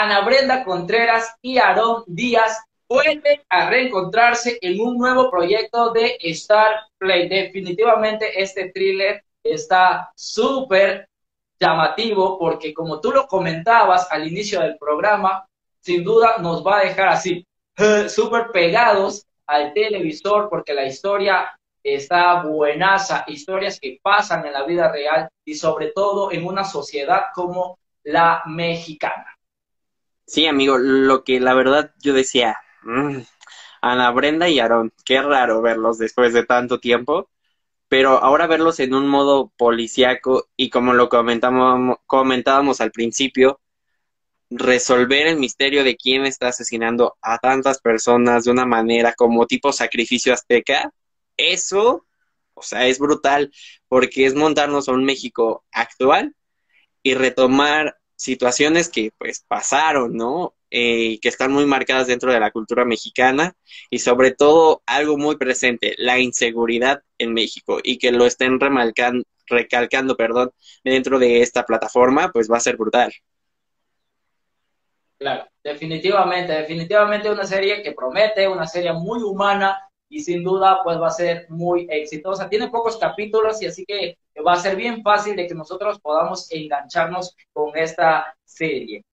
Ana Brenda Contreras y Aarón Díaz vuelven a reencontrarse en un nuevo proyecto de Star Play. Definitivamente este thriller está súper llamativo porque como tú lo comentabas al inicio del programa, sin duda nos va a dejar así, súper pegados al televisor porque la historia está buenaza, historias que pasan en la vida real y sobre todo en una sociedad como la mexicana. Sí, amigo, lo que la verdad yo decía, mm, Ana Brenda y Aarón, qué raro verlos después de tanto tiempo, pero ahora verlos en un modo policíaco y como lo comentamos, comentábamos al principio, resolver el misterio de quién está asesinando a tantas personas de una manera como tipo sacrificio azteca, eso, o sea, es brutal, porque es montarnos a un México actual y retomar situaciones que pues pasaron, ¿no? Eh, que están muy marcadas dentro de la cultura mexicana y sobre todo algo muy presente, la inseguridad en México y que lo estén recalcando, perdón, dentro de esta plataforma, pues va a ser brutal. Claro, definitivamente, definitivamente una serie que promete, una serie muy humana y sin duda pues va a ser muy exitosa. Tiene pocos capítulos y así que va a ser bien fácil de que nosotros podamos engancharnos con esta serie.